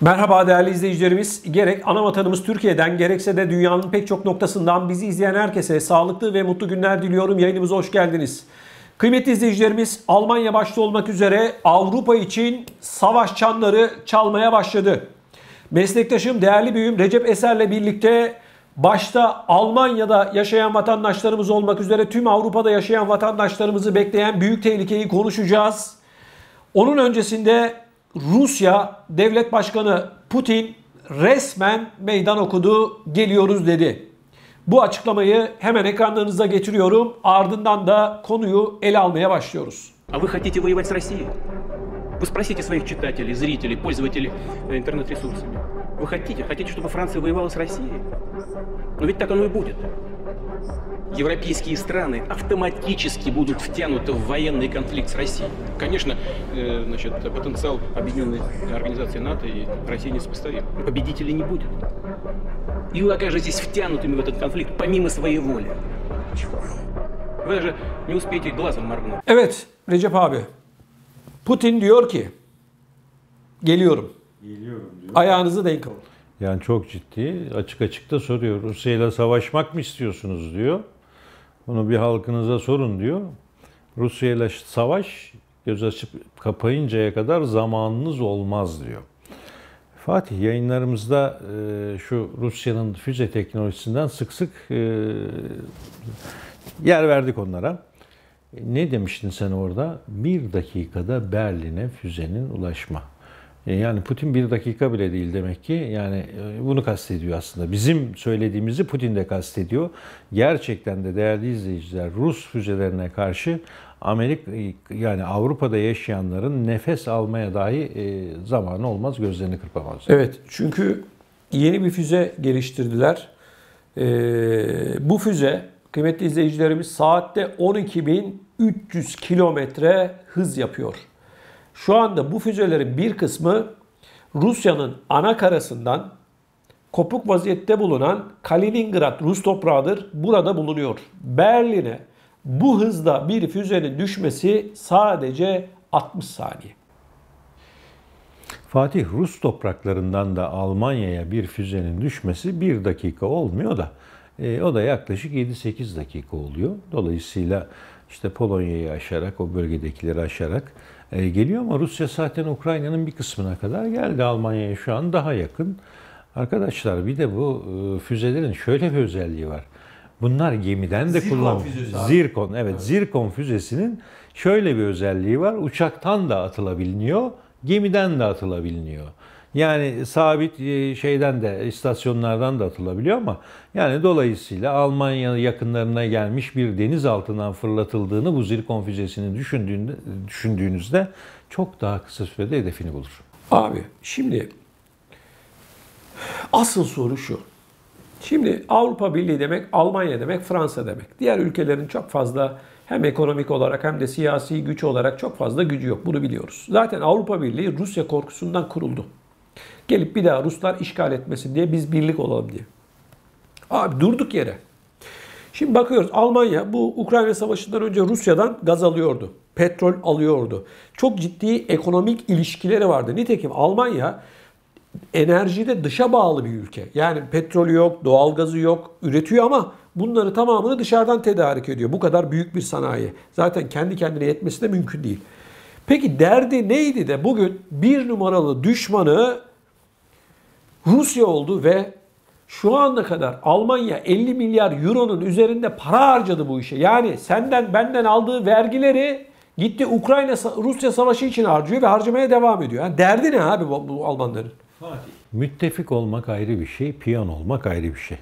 Merhaba değerli izleyicilerimiz. Gerek ana vatanımız Türkiye'den gerekse de dünyanın pek çok noktasından bizi izleyen herkese sağlıklı ve mutlu günler diliyorum. Yayınımıza hoş geldiniz. Kıymetli izleyicilerimiz Almanya başta olmak üzere Avrupa için savaş çanları çalmaya başladı. Meslektaşım değerli büyüğüm Recep Eser'le birlikte başta Almanya'da yaşayan vatandaşlarımız olmak üzere tüm Avrupa'da yaşayan vatandaşlarımızı bekleyen büyük tehlikeyi konuşacağız. Onun öncesinde Rusya Devlet Başkanı Putin resmen meydan okudu, geliyoruz dedi. Bu açıklamayı hemen ekranlarınıza getiriyorum. Ardından da konuyu ele almaya başlıyoruz. А вы хотите воевать с Россией? Вы спросите своих читателей, зрителей, пользователей э, интернет-ресурсами. Вы хотите? Хотите, чтобы Франция воевала с Россией? Но ведь так оно и будет. Европейские страны автоматически будут втянуты в военный конфликт с Россией. Конечно, э, значит, потенциал объединенной организации НАТО и России несопоставим. Победителей не будет. И вы окажетесь втянутыми в этот конфликт помимо своей воли. Вы даже не успеете глазом моргнуть. Evet Recep abi. Putin diyor ki geliyorum. Geliyorum diyor. Ayağınızı denk alın. Yani çok ciddi açık açık da soruyor. Rusya ile savaşmak mı istiyorsunuz diyor. Bunu bir halkınıza sorun diyor. Rusya ile savaş göz açıp kapayıncaya kadar zamanınız olmaz diyor. Fatih yayınlarımızda e, şu Rusya'nın füze teknolojisinden sık sık e, yer verdik onlara. E, Ne demiştin sen orada? Bir dakikada Berlin'e füzenin ulaşma. E, Yani Putin bir dakika bile değil demek ki. Yani e, bunu kastediyor aslında. Bizim söylediğimizi Putin de kastediyor. Gerçekten de değerli izleyiciler Rus füzelerine karşı Amerika yani Avrupa'da yaşayanların nefes almaya dahi e, zamanı olmaz, gözlerini kırpamaz. Evet çünkü yeni bir füze geliştirdiler. Bu füze kıymetli izleyicilerimiz saatte 12.300 kilometre hız yapıyor. Şu anda bu füzelerin bir kısmı Rusya'nın ana karasından kopuk vaziyette bulunan Kaliningrad Rus toprağıdır. Burada bulunuyor. Berlin'e bu hızda bir füzenin düşmesi sadece 60 saniye. Fatih Rus topraklarından da Almanya'ya bir füzenin düşmesi bir dakika olmuyor da e, o da yaklaşık 7-8 dakika oluyor. Dolayısıyla işte Polonya'yı aşarak, o bölgedekileri aşarak geliyor ama Rusya zaten Ukrayna'nın bir kısmına kadar geldi. Almanya'ya şu an daha yakın. Arkadaşlar bir de bu e, füzelerin şöyle bir özelliği var. Bunlar gemiden de Zirkon kullan. füzesi abi. Zirkon, evet, Zirkon füzesinin şöyle bir özelliği var. Uçaktan da atılabiliyor, gemiden de atılabiliyor. Yani sabit e, şeyden de istasyonlardan da atılabiliyor ama yani dolayısıyla Almanya yakınlarına gelmiş bir deniz altından fırlatıldığını bu Zirkon füzesini düşündüğünüzde çok daha kısa sürede hedefini bulur. Abi şimdi asıl soru şu. Şimdi Avrupa Birliği demek Almanya demek Fransa demek. Diğer ülkelerin çok fazla hem ekonomik olarak hem de siyasi güç olarak çok fazla gücü yok. Bunu biliyoruz. Zaten Avrupa Birliği Rusya korkusundan kuruldu. Gelip bir daha Ruslar işgal etmesin diye biz birlik olalım diye. Abi durduk yere. Şimdi bakıyoruz Almanya bu Ukrayna Savaşı'ndan önce Rusya'dan gaz alıyordu. Petrol alıyordu. Çok ciddi ekonomik ilişkileri vardı. Nitekim Almanya enerjide dışa bağlı bir ülke. Yani petrolü yok, doğalgazı yok, üretiyor ama bunları tamamını dışarıdan tedarik ediyor. Bu kadar büyük bir sanayi. Zaten kendi kendine yetmesi de mümkün değil. Peki derdi neydi de bugün bir numaralı düşmanı Rusya oldu ve şu ana kadar Almanya 50 milyar euronun üzerinde para harcadı bu işe. Yani senden benden aldığı vergileri gitti Ukrayna Rusya savaşı için harcıyor ve harcamaya devam ediyor. Yani derdi ne abi bu, bu Almanların? Müttefik olmak ayrı bir şey, piyon olmak ayrı bir şey.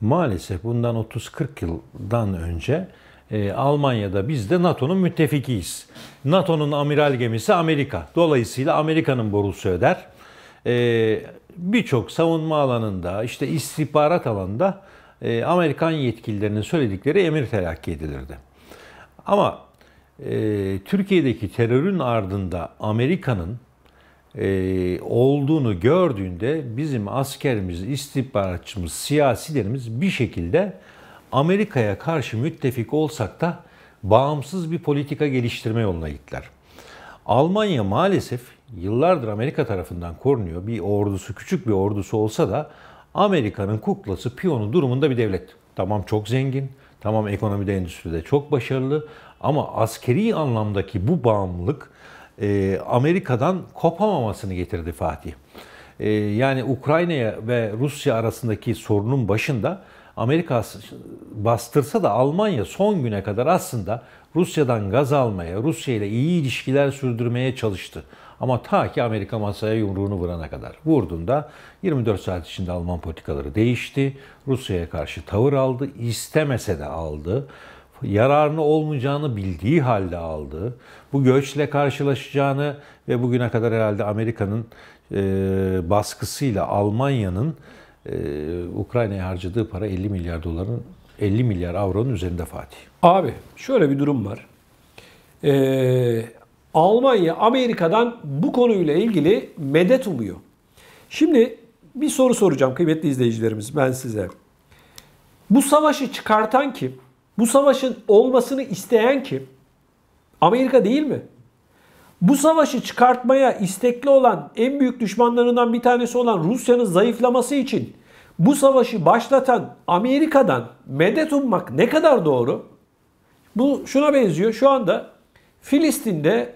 Maalesef bundan 30-40 yıldan önce e, Almanya'da biz de NATO'nun müttefikiyiz. NATO'nun amiral gemisi Amerika. Dolayısıyla Amerika'nın borusu öder. E, Birçok savunma alanında, işte istihbarat alanında e, Amerikan yetkililerinin söyledikleri emir telakki edilirdi. Ama e, Türkiye'deki terörün ardında Amerika'nın e, olduğunu gördüğünde bizim askerimiz, istihbaratçımız, siyasilerimiz bir şekilde Amerika'ya karşı müttefik olsak da bağımsız bir politika geliştirme yoluna gittiler. Almanya maalesef yıllardır Amerika tarafından korunuyor. Bir ordusu, küçük bir ordusu olsa da Amerika'nın kuklası, piyonu durumunda bir devlet. Tamam çok zengin, tamam ekonomide, endüstride çok başarılı ama askeri anlamdaki bu bağımlılık e, Amerika'dan kopamamasını getirdi Fatih. E, yani Ukrayna ve Rusya arasındaki sorunun başında Amerika bastırsa da Almanya son güne kadar aslında Rusya'dan gaz almaya, Rusya ile iyi ilişkiler sürdürmeye çalıştı. Ama ta ki Amerika masaya yumruğunu vurana kadar. Vurduğunda 24 saat içinde Alman politikaları değişti. Rusya'ya karşı tavır aldı. istemese de aldı. Yararını olmayacağını bildiği halde aldı. Bu göçle karşılaşacağını ve bugüne kadar herhalde Amerika'nın baskısıyla Almanya'nın e, Ukrayna'ya harcadığı para 50 milyar doların 50 milyar avronun üzerinde Fatih. Abi şöyle bir durum var. Ee, Almanya Amerika'dan bu konuyla ilgili medet umuyor. Şimdi bir soru soracağım kıymetli izleyicilerimiz ben size. Bu savaşı çıkartan kim? Bu savaşın olmasını isteyen kim? Amerika değil mi? Bu savaşı çıkartmaya istekli olan en büyük düşmanlarından bir tanesi olan Rusya'nın zayıflaması için bu savaşı başlatan Amerika'dan medet ummak ne kadar doğru? Bu şuna benziyor. Şu anda Filistin'de,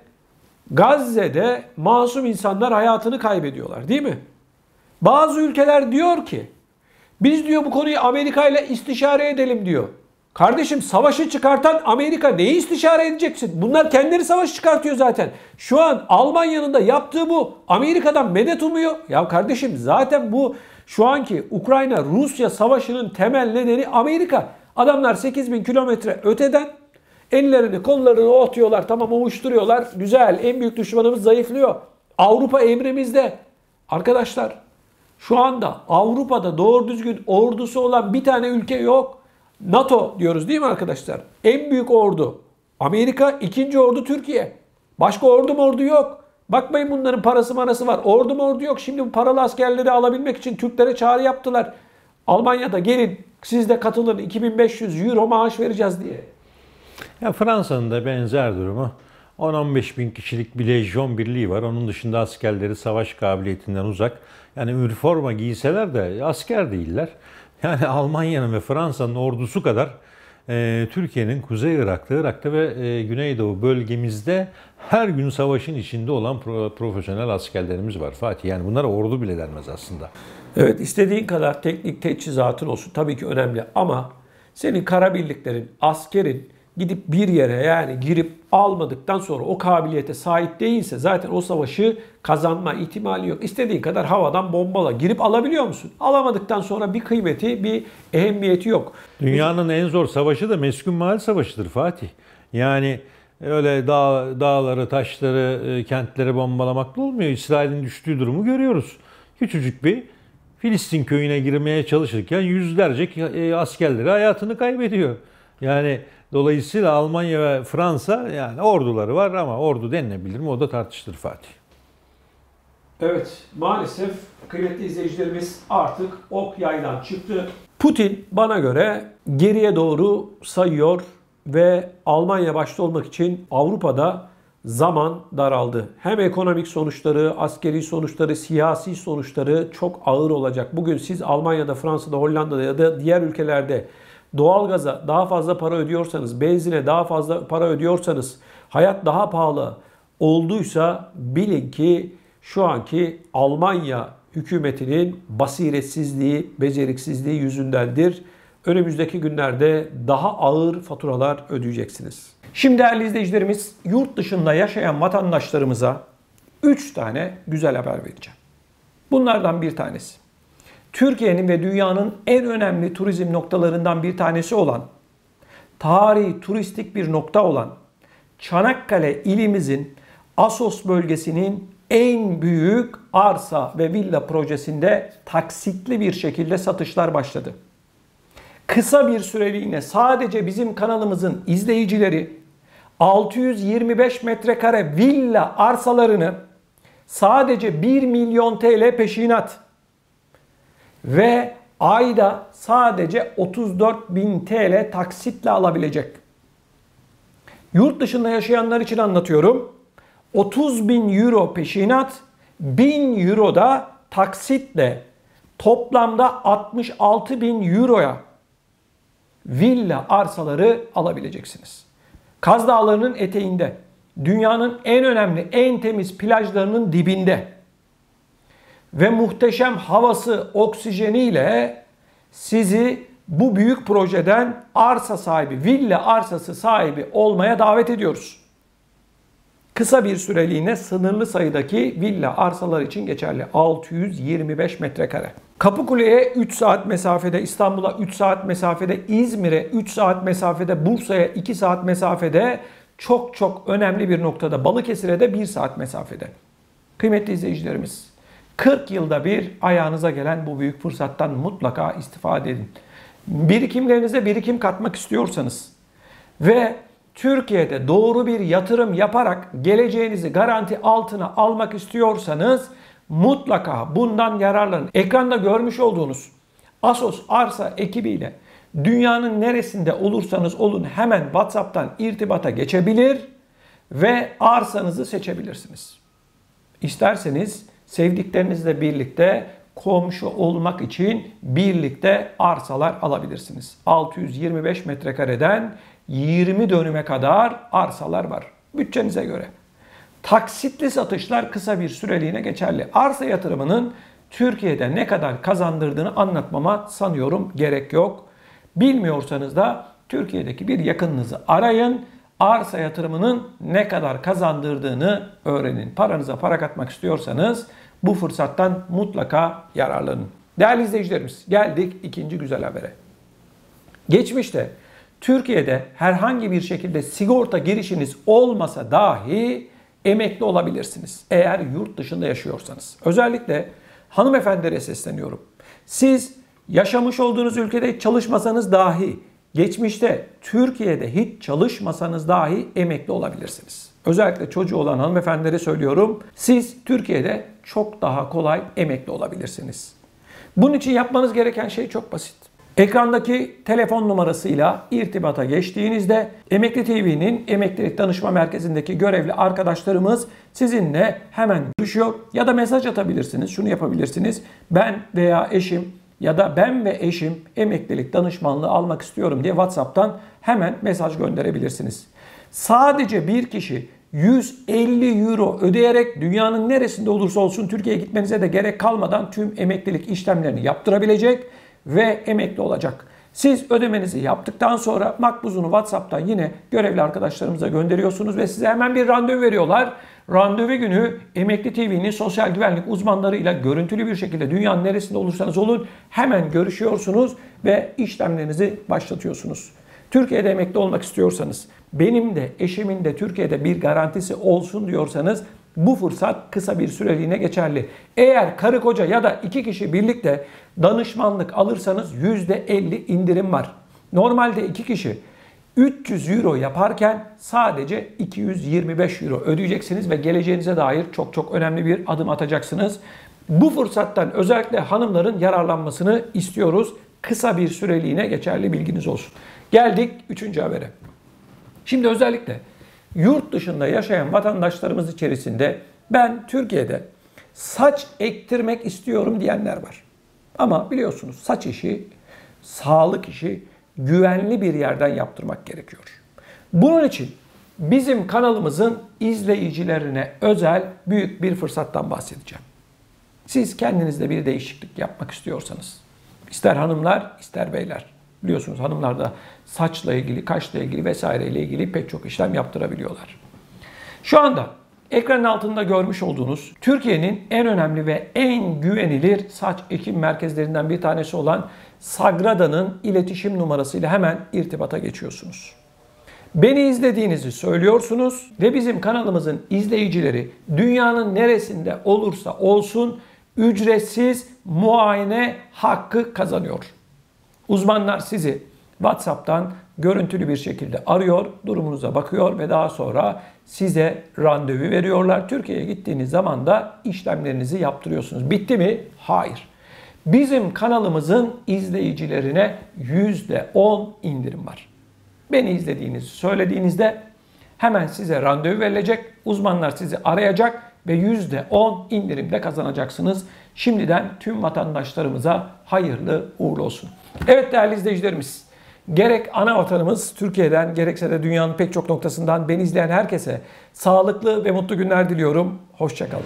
Gazze'de masum insanlar hayatını kaybediyorlar değil mi? Bazı ülkeler diyor ki biz diyor bu konuyu Amerika ile istişare edelim diyor. Kardeşim savaşı çıkartan Amerika neyi istişare edeceksin? Bunlar kendileri savaş çıkartıyor zaten. Şu an Almanya'nın da yaptığı bu. Amerika'dan medet umuyor. Ya kardeşim zaten bu şu anki Ukrayna-Rusya savaşının temel nedeni Amerika. Adamlar 8000 kilometre öteden ellerini kollarını otuyorlar tamam ovuşturuyorlar. Güzel en büyük düşmanımız zayıflıyor. Avrupa emrimizde. Arkadaşlar şu anda Avrupa'da doğru düzgün ordusu olan bir tane ülke yok. NATO diyoruz değil mi arkadaşlar? En büyük ordu Amerika, ikinci ordu Türkiye. Başka ordu ordu yok. Bakmayın bunların parası manası var. Ordu ordu yok. Şimdi bu paralı askerleri alabilmek için Türklere çağrı yaptılar. Almanya'da gelin siz de katılın 2500 euro maaş vereceğiz diye. Ya Fransa'nın da benzer durumu. 10-15 bin kişilik bir lejyon birliği var. Onun dışında askerleri savaş kabiliyetinden uzak. Yani üniforma giyseler de asker değiller. Yani Almanya'nın ve Fransa'nın ordusu kadar e, Türkiye'nin Kuzey Irak'ta, Irak'ta ve e, Güneydoğu bölgemizde her gün savaşın içinde olan pro, profesyonel askerlerimiz var Fatih. Yani bunlara ordu bile denmez aslında. Evet istediğin kadar teknik teçhizatın olsun tabii ki önemli ama senin kara birliklerin, askerin gidip bir yere yani girip almadıktan sonra o kabiliyete sahip değilse zaten o savaşı kazanma ihtimali yok. İstediğin kadar havadan bombala girip alabiliyor musun? Alamadıktan sonra bir kıymeti, bir ehemmiyeti yok. Dünyanın en zor savaşı da meskun mahal savaşıdır Fatih. Yani öyle dağ, dağları, taşları, e, kentleri bombalamakla olmuyor. İsrail'in düştüğü durumu görüyoruz. Küçücük bir Filistin köyüne girmeye çalışırken yüzlerce e, askerleri hayatını kaybediyor. Yani Dolayısıyla Almanya ve Fransa yani orduları var ama ordu denilebilir mi o da tartışılır Fatih. Evet maalesef kıymetli izleyicilerimiz artık ok yaydan çıktı. Putin bana göre geriye doğru sayıyor ve Almanya başta olmak için Avrupa'da zaman daraldı. Hem ekonomik sonuçları, askeri sonuçları, siyasi sonuçları çok ağır olacak. Bugün siz Almanya'da, Fransa'da, Hollanda'da ya da diğer ülkelerde doğalgaza daha fazla para ödüyorsanız, benzine daha fazla para ödüyorsanız, hayat daha pahalı olduysa bilin ki şu anki Almanya hükümetinin basiretsizliği, beceriksizliği yüzündendir. Önümüzdeki günlerde daha ağır faturalar ödeyeceksiniz. Şimdi değerli izleyicilerimiz yurt dışında yaşayan vatandaşlarımıza 3 tane güzel haber vereceğim. Bunlardan bir tanesi. Türkiye'nin ve dünyanın en önemli turizm noktalarından bir tanesi olan, tarihi turistik bir nokta olan Çanakkale ilimizin Asos bölgesinin en büyük arsa ve villa projesinde taksitli bir şekilde satışlar başladı. Kısa bir süreliğine sadece bizim kanalımızın izleyicileri 625 metrekare villa arsalarını sadece 1 milyon TL peşinat ve ayda sadece 34 bin TL taksitle alabilecek. Yurt dışında yaşayanlar için anlatıyorum. 30 bin euro peşinat, 1000 euro da taksitle toplamda 66 bin euroya villa arsaları alabileceksiniz. Kaz Dağları'nın eteğinde, dünyanın en önemli, en temiz plajlarının dibinde ve muhteşem havası, oksijeniyle sizi bu büyük projeden arsa sahibi, villa arsası sahibi olmaya davet ediyoruz. Kısa bir süreliğine sınırlı sayıdaki villa arsalar için geçerli. 625 metrekare. Kapıkule'ye 3 saat mesafede, İstanbul'a 3 saat mesafede, İzmir'e 3 saat mesafede, Bursa'ya 2 saat mesafede, çok çok önemli bir noktada Balıkesir'e de 1 saat mesafede. Kıymetli izleyicilerimiz, 40 yılda bir ayağınıza gelen bu büyük fırsattan mutlaka istifade edin. Birikimlerinize birikim katmak istiyorsanız ve Türkiye'de doğru bir yatırım yaparak geleceğinizi garanti altına almak istiyorsanız mutlaka bundan yararlanın. Ekranda görmüş olduğunuz Asos Arsa ekibiyle dünyanın neresinde olursanız olun hemen WhatsApp'tan irtibata geçebilir ve arsanızı seçebilirsiniz. İsterseniz sevdiklerinizle birlikte komşu olmak için birlikte arsalar alabilirsiniz. 625 metrekareden 20 dönüme kadar arsalar var. Bütçenize göre. Taksitli satışlar kısa bir süreliğine geçerli. Arsa yatırımının Türkiye'de ne kadar kazandırdığını anlatmama sanıyorum gerek yok. Bilmiyorsanız da Türkiye'deki bir yakınınızı arayın. Arsa yatırımının ne kadar kazandırdığını öğrenin. Paranıza para katmak istiyorsanız bu fırsattan mutlaka yararlanın. Değerli izleyicilerimiz geldik ikinci güzel habere. Geçmişte Türkiye'de herhangi bir şekilde sigorta girişiniz olmasa dahi emekli olabilirsiniz. Eğer yurt dışında yaşıyorsanız. Özellikle hanımefendilere sesleniyorum. Siz yaşamış olduğunuz ülkede çalışmasanız dahi geçmişte Türkiye'de hiç çalışmasanız dahi emekli olabilirsiniz. Özellikle çocuğu olan hanımefendilere söylüyorum. Siz Türkiye'de çok daha kolay emekli olabilirsiniz. Bunun için yapmanız gereken şey çok basit. Ekrandaki telefon numarasıyla irtibata geçtiğinizde Emekli TV'nin Emeklilik Danışma Merkezi'ndeki görevli arkadaşlarımız sizinle hemen görüşüyor ya da mesaj atabilirsiniz. Şunu yapabilirsiniz. Ben veya eşim ya da ben ve eşim emeklilik danışmanlığı almak istiyorum diye WhatsApp'tan hemen mesaj gönderebilirsiniz. Sadece bir kişi 150 euro ödeyerek dünyanın neresinde olursa olsun Türkiye'ye gitmenize de gerek kalmadan tüm emeklilik işlemlerini yaptırabilecek ve emekli olacak. Siz ödemenizi yaptıktan sonra makbuzunu WhatsApp'tan yine görevli arkadaşlarımıza gönderiyorsunuz ve size hemen bir randevu veriyorlar. Randevu günü Emekli TV'nin sosyal güvenlik uzmanlarıyla görüntülü bir şekilde dünyanın neresinde olursanız olun hemen görüşüyorsunuz ve işlemlerinizi başlatıyorsunuz. Türkiye'de emekli olmak istiyorsanız, benim de eşimin de Türkiye'de bir garantisi olsun diyorsanız bu fırsat kısa bir süreliğine geçerli. Eğer karı koca ya da iki kişi birlikte danışmanlık alırsanız %50 indirim var. Normalde iki kişi 300 euro yaparken sadece 225 euro ödeyeceksiniz ve geleceğinize dair çok çok önemli bir adım atacaksınız. Bu fırsattan özellikle hanımların yararlanmasını istiyoruz. Kısa bir süreliğine geçerli bilginiz olsun. Geldik üçüncü habere. Şimdi özellikle yurt dışında yaşayan vatandaşlarımız içerisinde ben Türkiye'de saç ektirmek istiyorum diyenler var. Ama biliyorsunuz saç işi, sağlık işi güvenli bir yerden yaptırmak gerekiyor. Bunun için bizim kanalımızın izleyicilerine özel büyük bir fırsattan bahsedeceğim. Siz kendinizde bir değişiklik yapmak istiyorsanız, ister hanımlar ister beyler, biliyorsunuz hanımlar da saçla ilgili, kaşla ilgili vesaireyle ilgili pek çok işlem yaptırabiliyorlar. Şu anda ekranın altında görmüş olduğunuz Türkiye'nin en önemli ve en güvenilir saç ekim merkezlerinden bir tanesi olan Sagrada'nın iletişim numarasıyla hemen irtibata geçiyorsunuz. Beni izlediğinizi söylüyorsunuz ve bizim kanalımızın izleyicileri dünyanın neresinde olursa olsun ücretsiz muayene hakkı kazanıyor. Uzmanlar sizi WhatsApp'tan görüntülü bir şekilde arıyor, durumunuza bakıyor ve daha sonra size randevu veriyorlar. Türkiye'ye gittiğiniz zaman da işlemlerinizi yaptırıyorsunuz. Bitti mi? Hayır. Bizim kanalımızın izleyicilerine %10 indirim var. Beni izlediğinizi söylediğinizde Hemen size randevu verilecek. Uzmanlar sizi arayacak ve %10 indirimde kazanacaksınız. Şimdiden tüm vatandaşlarımıza hayırlı uğurlu olsun. Evet değerli izleyicilerimiz, gerek ana vatanımız Türkiye'den gerekse de dünyanın pek çok noktasından beni izleyen herkese sağlıklı ve mutlu günler diliyorum. Hoşçakalın.